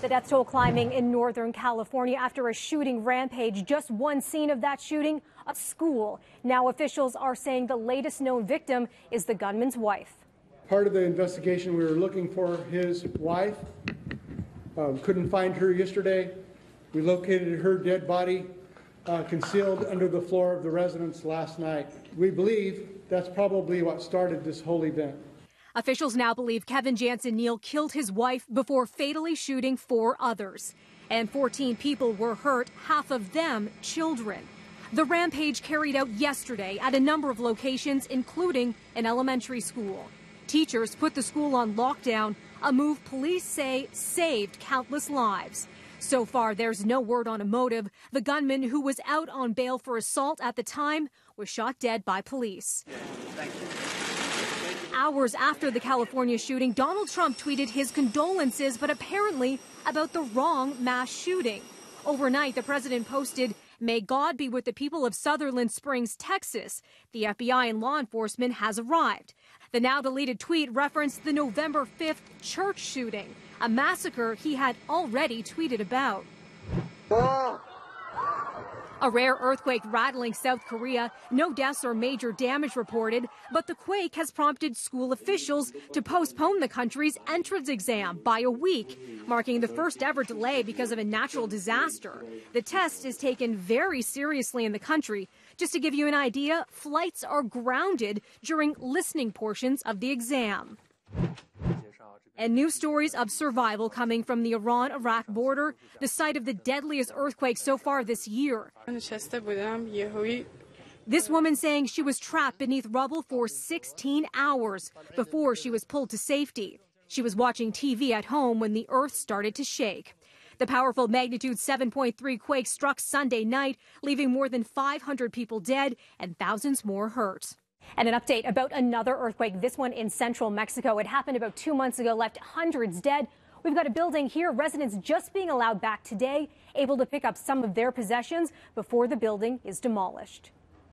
The death toll climbing in Northern California after a shooting rampage. Just one scene of that shooting, a school. Now officials are saying the latest known victim is the gunman's wife. Part of the investigation, we were looking for his wife. Um, couldn't find her yesterday. We located her dead body uh, concealed under the floor of the residence last night. We believe that's probably what started this whole event. Officials now believe Kevin Janson Neal killed his wife before fatally shooting four others. And 14 people were hurt, half of them children. The rampage carried out yesterday at a number of locations, including an elementary school. Teachers put the school on lockdown, a move police say saved countless lives. So far, there's no word on a motive. The gunman, who was out on bail for assault at the time, was shot dead by police. Hours after the California shooting, Donald Trump tweeted his condolences, but apparently about the wrong mass shooting. Overnight, the president posted, May God be with the people of Sutherland Springs, Texas. The FBI and law enforcement has arrived. The now deleted tweet referenced the November 5th church shooting, a massacre he had already tweeted about. A rare earthquake rattling South Korea. No deaths or major damage reported, but the quake has prompted school officials to postpone the country's entrance exam by a week, marking the first ever delay because of a natural disaster. The test is taken very seriously in the country. Just to give you an idea, flights are grounded during listening portions of the exam and new stories of survival coming from the Iran Iraq border, the site of the deadliest earthquake so far this year. This woman saying she was trapped beneath rubble for 16 hours before she was pulled to safety. She was watching TV at home when the earth started to shake. The powerful magnitude 7.3 quake struck Sunday night, leaving more than 500 people dead and thousands more hurt. And an update about another earthquake, this one in central Mexico. It happened about two months ago, left hundreds dead. We've got a building here, residents just being allowed back today, able to pick up some of their possessions before the building is demolished.